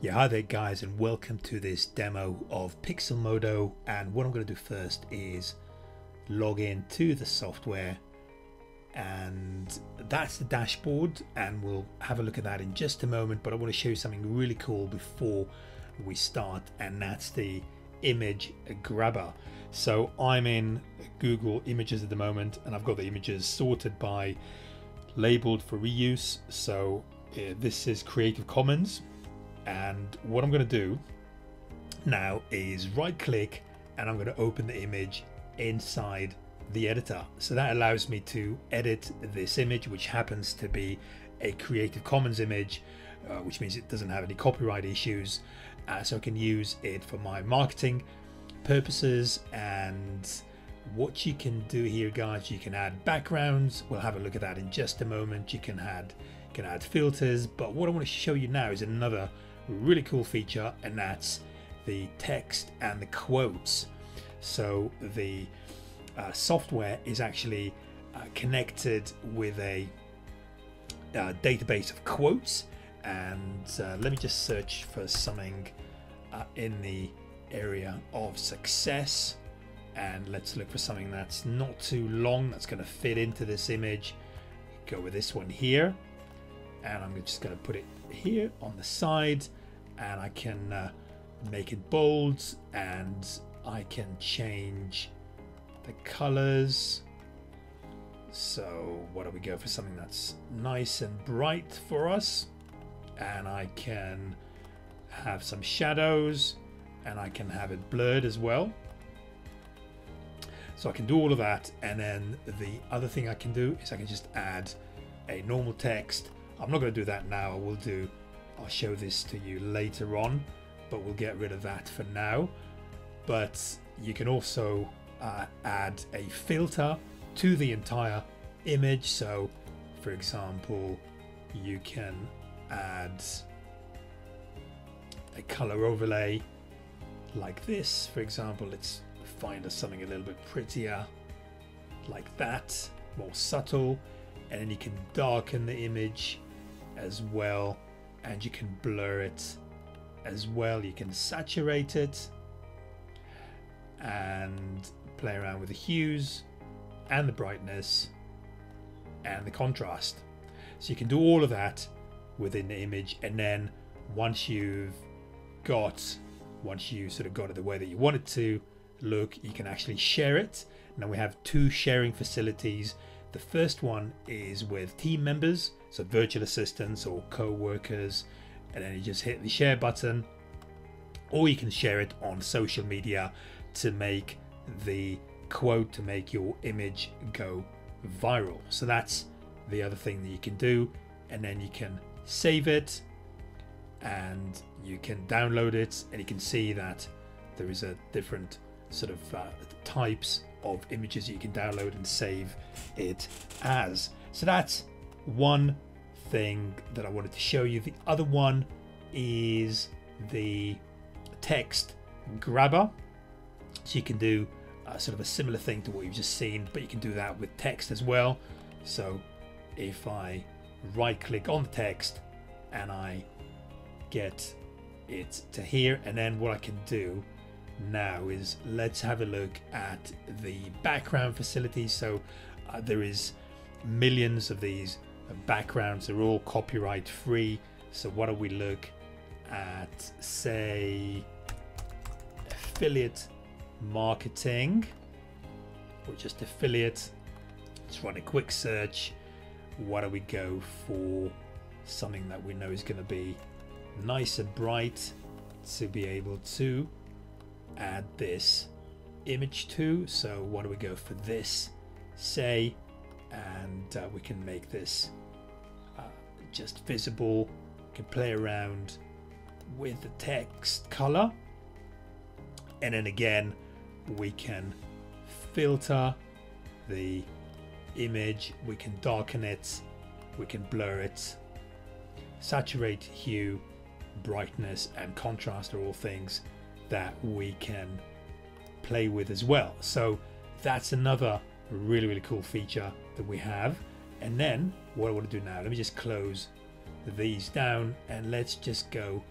Yeah, hi there guys and welcome to this demo of Pixelmodo and what I'm going to do first is log in to the software and that's the dashboard and we'll have a look at that in just a moment. But I want to show you something really cool before we start and that's the image grabber. So I'm in Google Images at the moment and I've got the images sorted by labeled for reuse. So uh, this is Creative Commons and what I'm going to do now is right click and I'm going to open the image inside the editor. So that allows me to edit this image which happens to be a Creative Commons image uh, which means it doesn't have any copyright issues uh, so I can use it for my marketing purposes. And what you can do here guys you can add backgrounds. We'll have a look at that in just a moment. You can add you can add filters. But what I want to show you now is another really cool feature and that's the text and the quotes. So the uh, software is actually uh, connected with a uh, database of quotes. And uh, let me just search for something uh, in the area of success. And let's look for something that's not too long that's going to fit into this image. Go with this one here. And I'm just going to put it here on the side and I can uh, make it bold and I can change the colors. So what do we go for? Something that's nice and bright for us. And I can have some shadows and I can have it blurred as well. So I can do all of that and then the other thing I can do is I can just add a normal text. I'm not going to do that now. I will do I'll show this to you later on, but we'll get rid of that for now. But you can also uh, add a filter to the entire image. So, for example, you can add a color overlay like this. For example, let's find us something a little bit prettier like that, more subtle. And then you can darken the image as well and you can blur it as well. You can saturate it and play around with the hues and the brightness and the contrast. So you can do all of that within the image and then once you've got once you sort of got it the way that you want it to look you can actually share it. Now we have two sharing facilities. The first one is with team members, so virtual assistants or co-workers, and then you just hit the share button, or you can share it on social media to make the quote to make your image go viral. So that's the other thing that you can do, and then you can save it and you can download it, and you can see that there is a different sort of uh, types of images you can download and save it as. So that's one thing that I wanted to show you. The other one is the text grabber. So you can do uh, sort of a similar thing to what you've just seen, but you can do that with text as well. So if I right click on the text and I get it to here, and then what I can do now is let's have a look at the background facilities. So uh, there is millions of these backgrounds. They're all copyright free. So what do we look at? Say affiliate marketing or just affiliate. Let's run a quick search. What do we go for? Something that we know is going to be nice and bright to be able to add this image to. So what do we go for this? Say, and uh, we can make this uh, just visible. We can play around with the text color. And then again, we can filter the image. We can darken it. We can blur it. Saturate, hue, brightness, and contrast are all things that we can play with as well. So that's another really, really cool feature that we have. And then what I want to do now, let me just close these down and let's just go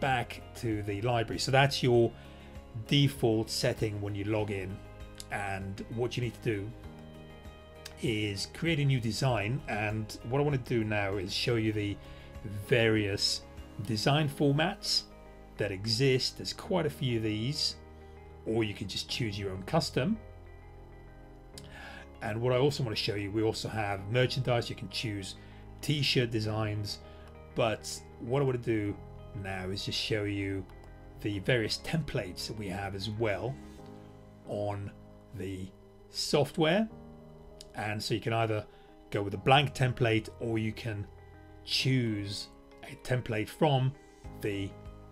back to the library. So that's your default setting when you log in. And what you need to do is create a new design. And what I want to do now is show you the various design formats that exist. There's quite a few of these, or you can just choose your own custom. And what I also want to show you, we also have merchandise. You can choose t-shirt designs, but what I want to do now is just show you the various templates that we have as well on the software. And so you can either go with a blank template or you can choose a template from the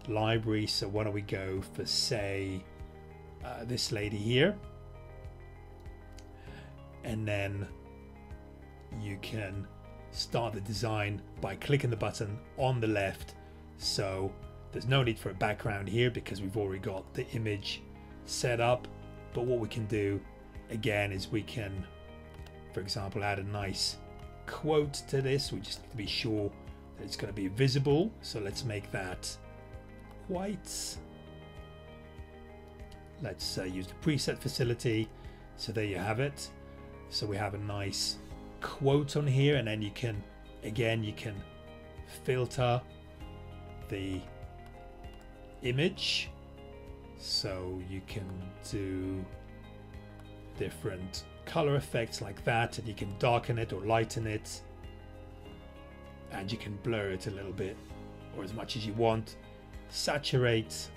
library. So why don't we go for say uh, this lady here and then you can start the design by clicking the button on the left. So there's no need for a background here because we've already got the image set up. But what we can do again is we can for example add a nice quote to this. We just need to be sure that it's going to be visible. So let's make that white let's uh, use the preset facility. So there you have it so we have a nice quote on here and then you can again you can filter the image. So you can do different color effects like that and you can darken it or lighten it. And you can blur it a little bit or as much as you want. Saturate.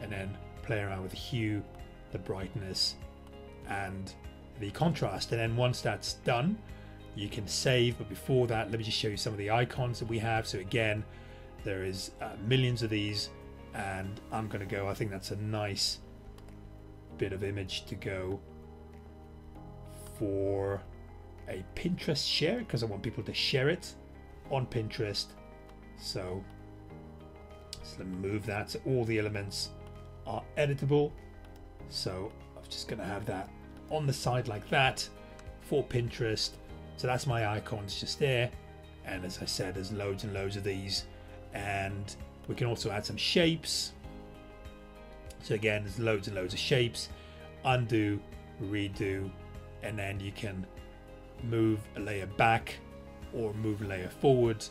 And then play around with the hue the brightness and the contrast. And then once that's done, you can save. But before that, let me just show you some of the icons that we have. So again, there is uh, millions of these and I'm going to go, I think that's a nice bit of image to go for a Pinterest share because I want people to share it on Pinterest. So, so let me move that. So all the elements are editable. So just going to have that on the side like that for Pinterest. So that's my icons just there. And as I said, there's loads and loads of these. And we can also add some shapes. So again, there's loads and loads of shapes. Undo, redo, and then you can move a layer back or move a layer forward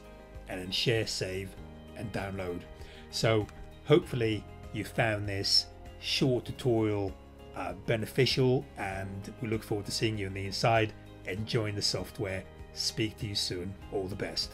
and then share, save, and download. So hopefully you found this short tutorial uh, beneficial and we look forward to seeing you on the inside, enjoying the software. Speak to you soon. All the best.